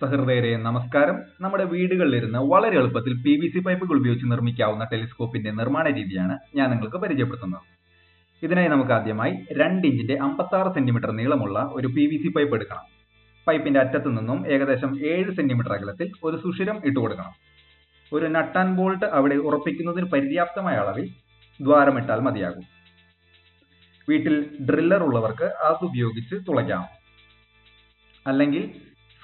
സഹൃദയരെ നമസ്കാരം. നമ്മുടെ വീടുകളിലിരുന്ന് വളരെ എളുപ്പത്തിൽ പി വി സി പൈപ്പുകൾ ഉപയോഗിച്ച് നിർമ്മിക്കാവുന്ന ടെലിസ്കോപ്പിന്റെ നിർമ്മാണ രീതിയാണ് ഞാൻ നിങ്ങൾക്ക് പരിചയപ്പെടുത്തുന്നത്. ഇതിനായി നമുക്ക് ആദ്യമായി രണ്ട് ഇഞ്ചിന്റെ അമ്പത്തി ആറ് സെന്റിമീറ്റർ നീളമുള്ള ഒരു പി വി സി പൈപ്പ് എടുക്കണം. പൈപ്പിന്റെ അറ്റത്തു നിന്നും ഏകദേശം ഏഴ് സെന്റിമീറ്റർ അകലത്തിൽ ഒരു സുഷിരം ഇട്ടു കൊടുക്കണം. ഒരു നട്ട് ആൻഡ് ബോൾട്ട് അവിടെ ഉറപ്പിക്കുന്നതിന് പര്യാപ്തമായ അളവിൽ ദ്വാരമിട്ടാൽ മതിയാകും. വീട്ടിൽ ഡ്രില്ലർ ഉള്ളവർക്ക് അത് ഉപയോഗിച്ച് തുളയ്ക്കാം. അല്ലെങ്കിൽ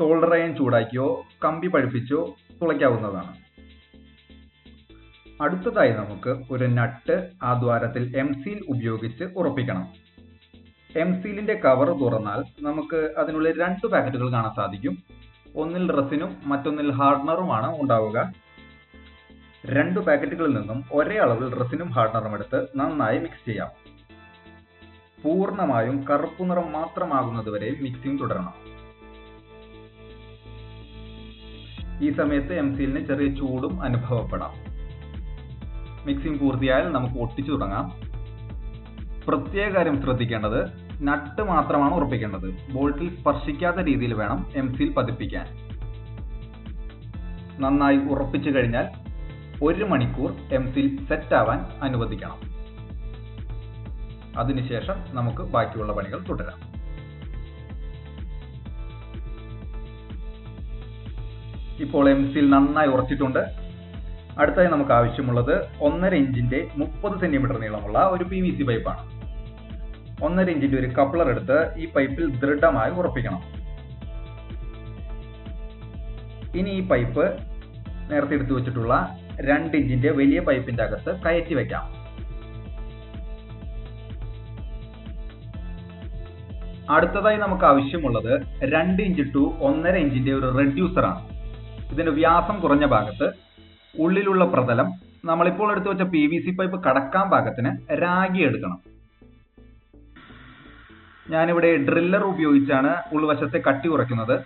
സോൾഡർ അയൺ ചൂടാക്കിയോ കമ്പി പഴുപ്പിച്ചോ തുളയ്ക്കാവുന്നതാണ്. അടുത്തതായി നമുക്ക് ഒരു നട്ട് ആ ദ്വാരത്തിൽ എം സീൽ ഉപയോഗിച്ച് ഉറപ്പിക്കണം. എം സീലിന്റെ കവർ തുറന്നാൽ നമുക്ക് അതിനുള്ളിൽ രണ്ട് പാക്കറ്റുകൾ കാണാൻ സാധിക്കും. ഒന്നിൽ റെസിനും മറ്റൊന്നിൽ ഹാർഡ്നറുമാണ് ഉണ്ടാവുക. രണ്ട് പാക്കറ്റുകളിൽ നിന്നും ഒരേ അളവിൽ റെസിനും ഹാർഡ്നറും എടുത്ത് നന്നായി മിക്സ് ചെയ്യാം. പൂർണമായും കറുപ്പ് നിറം മാത്രമാകുന്നതുവരെ മിക്സിംഗ് തുടരണം. ഈ സമയത്ത് എം സിയിലിന് ചെറിയ ചൂടും അനുഭവപ്പെടാം. മിക്സിംഗ് പൂർത്തിയായാൽ നമുക്ക് ഒട്ടിച്ചു തുടങ്ങാം. പ്രത്യേക കാര്യം ശ്രദ്ധിക്കേണ്ടത് നട്ട് മാത്രമാണ് ഉറപ്പിക്കേണ്ടത്. ബോൾട്ടിൽ സ്പർശിക്കാത്ത രീതിയിൽ വേണം എം സിയിൽ പതിപ്പിക്കാൻ. നന്നായി ഉറപ്പിച്ചു കഴിഞ്ഞാൽ ഒരു മണിക്കൂർ എം സിയിൽ സെറ്റ് ആവാൻ അനുവദിക്കണം. അതിനുശേഷം നമുക്ക് ബാക്കിയുള്ള പണികൾ തുടരാം. ഇപ്പോൾ എം സിയിൽ നന്നായി ഉറച്ചിട്ടുണ്ട്. അടുത്തായി നമുക്ക് ആവശ്യമുള്ളത് ഒന്നര ഇഞ്ചിന്റെ മുപ്പത് സെന്റിമീറ്റർ നീളമുള്ള ഒരു പി വി സി പൈപ്പാണ് ഒന്നര ഇഞ്ചിന്റെ ഒരു കപ്ലർ എടുത്ത് ഈ പൈപ്പിൽ ദൃഢമായി ഉറപ്പിക്കണം. ഇനി ഈ പൈപ്പ് നേരത്തെ എടുത്തു വെച്ചിട്ടുള്ള രണ്ട് ഇഞ്ചിന്റെ വലിയ പൈപ്പിന്റെ അകത്ത് കയറ്റി വെക്കാം. അടുത്തതായി നമുക്ക് ആവശ്യമുള്ളത് രണ്ട് ഇഞ്ച് ടു ഒന്നര ഇഞ്ചിന്റെ ഒരു റെഡ്യൂസർ ആണ്. ഇതിന്റെ വ്യാസം കുറഞ്ഞ ഭാഗത്ത് ഉള്ളിലുള്ള പ്രതലം നമ്മളിപ്പോൾ എടുത്തു വെച്ച പി വി സി പൈപ്പ് കടക്കാൻ ഭാഗത്തിന് രാഗി എടുക്കണം. ഞാനിവിടെ ഡ്രില്ലർ ഉപയോഗിച്ചാണ് ഉൾവശത്തെ കട്ടി കുറയ്ക്കുന്നത്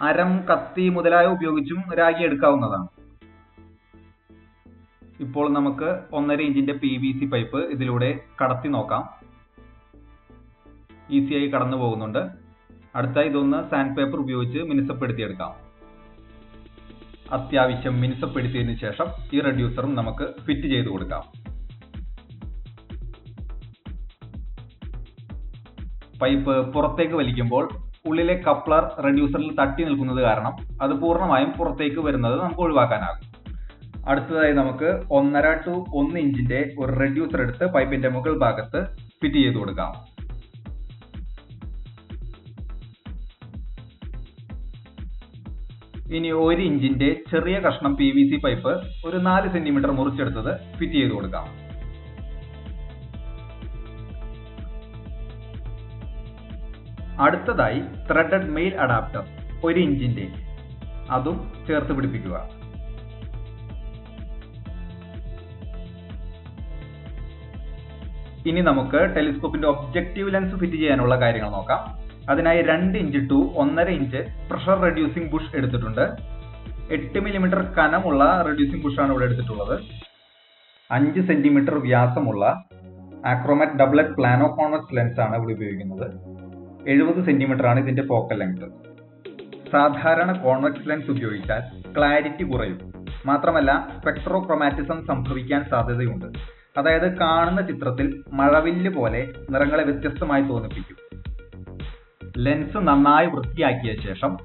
അരം കത്തി മുതലായ ഉപയോഗിച്ചും രാഗി എടുക്കാവുന്നതാണ്. ഇപ്പോൾ നമുക്ക് ഒന്നര ഇഞ്ചിന്റെ പി വി സി പൈപ്പ് ഇതിലൂടെ കടത്തി നോക്കാം. ഈസിയായി കടന്നു പോകുന്നുണ്ട് അടുത്തായി ഇതൊന്ന് സാൻഡ് പേപ്പർ ഉപയോഗിച്ച് മിനുസപ്പെടുത്തിയെടുക്കാം. അത്യാവശ്യം മിനുസപ്പെടുത്തിയതിനു ശേഷം ഈ റെഡ്യൂസറും നമുക്ക് ഫിറ്റ് ചെയ്ത് കൊടുക്കാം. പൈപ്പ് പുറത്തേക്ക് വലിക്കുമ്പോൾ ഉള്ളിലെ കപ്ലർ റെഡ്യൂസറിൽ തട്ടി നിൽക്കുന്നത് കാരണം അത് പൂർണമായും പുറത്തേക്ക് വരുന്നത് നമുക്ക് ഒഴിവാക്കാനാകും. അടുത്തതായി നമുക്ക് ഒന്നര ടു ഒന്ന് ഇഞ്ചിന്റെ ഒരു റെഡ്യൂസർ എടുത്ത് പൈപ്പിന്റെ മുകൾ ഭാഗത്ത് ഫിറ്റ് ചെയ്ത് കൊടുക്കാം. ഇനി ഒരു ഇഞ്ചിന്റെ ചെറിയ കഷ്ണം പി വി സി പൈപ്പ് ഒരു നാല് സെന്റിമീറ്റർ മുറിച്ചെടുത്തത് ഫിറ്റ് ചെയ്ത് കൊടുക്കാം. അടുത്തതായി ത്രെഡഡ് മെയിൽ അഡാപ്റ്റർ ഒരു ഇഞ്ചിന്റെ. അതും ചേർത്ത് പിടിപ്പിക്കുക. ഇനി നമുക്ക് ടെലിസ്കോപ്പിന്റെ ഒബ്ജക്റ്റീവ് ലെൻസ് ഫിറ്റ് ചെയ്യാനുള്ള കാര്യങ്ങൾ നോക്കാം. അതിനായി രണ്ട് ഇഞ്ച് ടു ഒന്നര ഇഞ്ച് പ്രഷർ റെഡ്യൂസിംഗ് ബുഷ് എടുത്തിട്ടുണ്ട്. എട്ട് മില്ലിമീറ്റർ കനമുള്ള റെഡ്യൂസിംഗ് ആണ് ഇവിടെ എടുത്തിട്ടുള്ളത്. അഞ്ച് സെന്റിമീറ്റർ വ്യാസമുള്ള achromat doublet plano convex lens ആണ് ഇവിടെ ഉപയോഗിക്കുന്നത്. എഴുപത് സെന്റിമീറ്റർ ആണ് ഇതിന്റെ ഫോക്കൽ ലെങ്ത് സാധാരണ കോൺവെക്സ് ലെൻസ് ഉപയോഗിച്ചാൽ ക്ലാരിറ്റി കുറയും. മാത്രമല്ല സ്പെക്ട്രോക്രൊമാറ്റിസം സംഭവിക്കാൻ സാധ്യതയുണ്ട്. അതായത് കാണുന്ന ചിത്രത്തിൽ മഴവില്ല് പോലെ നിറങ്ങളെ വ്യത്യസ്തമായി തോന്നിപ്പിക്കും. ലെൻസ് നന്നായി വൃത്തിയാക്കിയ ശേഷം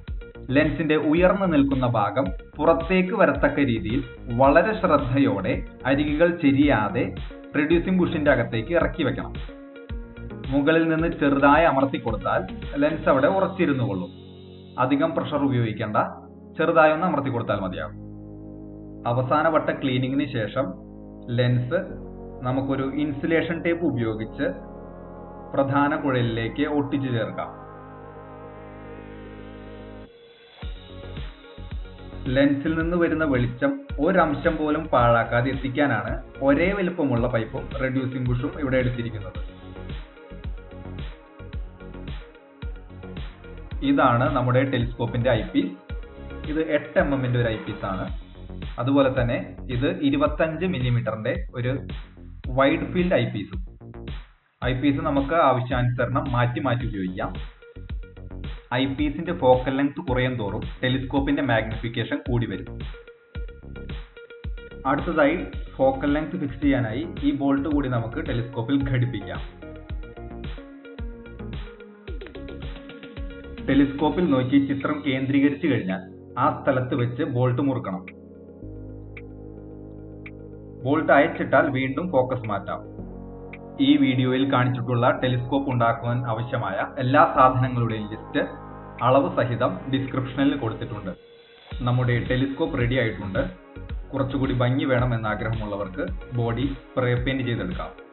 ലെൻസിന്റെ ഉയർന്നു നിൽക്കുന്ന ഭാഗം പുറത്തേക്ക് വരത്തക്ക രീതിയിൽ വളരെ ശ്രദ്ധയോടെ അരികുകൾ ചെരിയാതെ റെഡ്യൂസിംഗ് ബുഷിന്റെ അകത്തേക്ക് ഇറക്കി വെക്കണം. മുകളിൽ നിന്ന് ചെറുതായി അമർത്തി കൊടുത്താൽ ലെൻസ് അവിടെ ഉറച്ചിരുന്നു കൊള്ളും. അധികം പ്രഷർ ഉപയോഗിക്കേണ്ട. ചെറുതായി ഒന്ന് അമർത്തി കൊടുത്താൽ മതിയാകും. അവസാന വട്ട ക്ലീനിങ്ങിന് ശേഷം ലെൻസ് നമുക്കൊരു ഇൻസുലേഷൻ ടേപ്പ് ഉപയോഗിച്ച് പ്രധാന കുഴലിലേക്ക് ഒട്ടിച്ചു ചേർക്കാം. ലെൻസിൽ നിന്ന് വരുന്ന വെളിച്ചം ഒരംശം പോലും പാഴാക്കാതെ എത്തിക്കാനാണ് ഒരേ വലുപ്പമുള്ള പൈപ്പും റെഡ്യൂസിംഗ് ബുഷും ഇവിടെ എടുത്തിരിക്കുന്നത്. ഇതാണ് നമ്മുടെ ടെലിസ്കോപ്പിന്റെ ഐ പീസ് ഇത് എട്ട് എം എമ്മിന്റെ ഒരു ഐ പീസ് ആണ്. അതുപോലെ തന്നെ ഇത് ഇരുപത്തഞ്ച് മില്ലിമീറ്ററിന്റെ ഒരു വൈഡ് ഫീൽഡ് ഐ പീസും ഐ പീസ് നമുക്ക് ആവശ്യാനുസരണം മാറ്റി മാറ്റി ഉപയോഗിക്കാം. ഐ പീസിന്റെ ഫോക്കൽ ലെങ്ത് കുറയും തോറും ടെലിസ്കോപ്പിന്റെ മാഗ്നിഫിക്കേഷൻ കൂടി വരും. അടുത്തതായി ഫോക്കൽ ലെങ്ത് ഫിക്സ് ചെയ്യാനായി ഈ ബോൾട്ട് കൂടി നമുക്ക് ടെലിസ്കോപ്പിൽ ഘടിപ്പിക്കാം. ടെലിസ്കോപ്പിൽ നോക്കി ചിത്രം കേന്ദ്രീകരിച്ചു കഴിഞ്ഞാൽ ആ സ്ഥലത്ത് വെച്ച് ബോൾട്ട് മുറുക്കണം. ബോൾട്ട് അയച്ചിട്ടാൽ വീണ്ടും ഫോക്കസ് മാറ്റാം. ഈ വീഡിയോയിൽ കാണിച്ചിട്ടുള്ള ടെലിസ്കോപ്പ് ഉണ്ടാക്കുവാൻ ആവശ്യമായ എല്ലാ സാധനങ്ങളുടെയും ലിസ്റ്റ് അളവ് സഹിതം ഡിസ്ക്രിപ്ഷനിൽ കൊടുത്തിട്ടുണ്ട്. നമ്മുടെ ടെലിസ്കോപ്പ് റെഡി ആയിട്ടുണ്ട്. കുറച്ചുകൂടി ഭംഗി വേണം എന്ന ആഗ്രഹമുള്ളവർക്ക് ബോഡി സ്പ്രേ പെയിന്റ് ചെയ്തെടുക്കാം.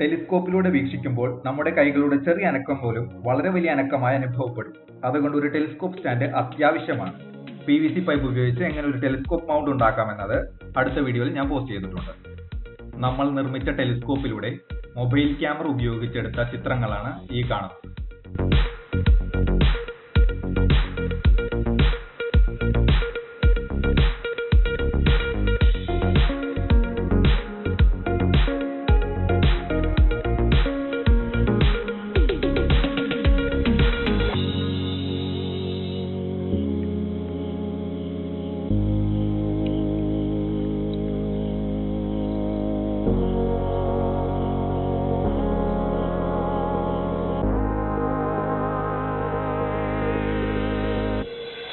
ടെലിസ്കോപ്പിലൂടെ വീക്ഷിക്കുമ്പോൾ നമ്മുടെ കൈകളുടെ ചെറിയ അനക്കം പോലും വളരെ വലിയ അനക്കമായി അനുഭവപ്പെടും. അതുകൊണ്ട് ഒരു ടെലിസ്കോപ്പ് സ്റ്റാൻഡ് അത്യാവശ്യമാണ്. പി വി സി പൈപ്പ് ഉപയോഗിച്ച് എങ്ങനെ ഒരു ടെലിസ്കോപ്പ് മൗണ്ട് ഉണ്ടാക്കാമെന്നത് അടുത്ത വീഡിയോയിൽ ഞാൻ പോസ്റ്റ് ചെയ്തിട്ടുണ്ട്. നമ്മൾ നിർമ്മിച്ച ടെലിസ്കോപ്പിലൂടെ മൊബൈൽ ക്യാമറ ഉപയോഗിച്ചെടുത്ത ചിത്രങ്ങളാണ് ഈ കാണുന്നത്.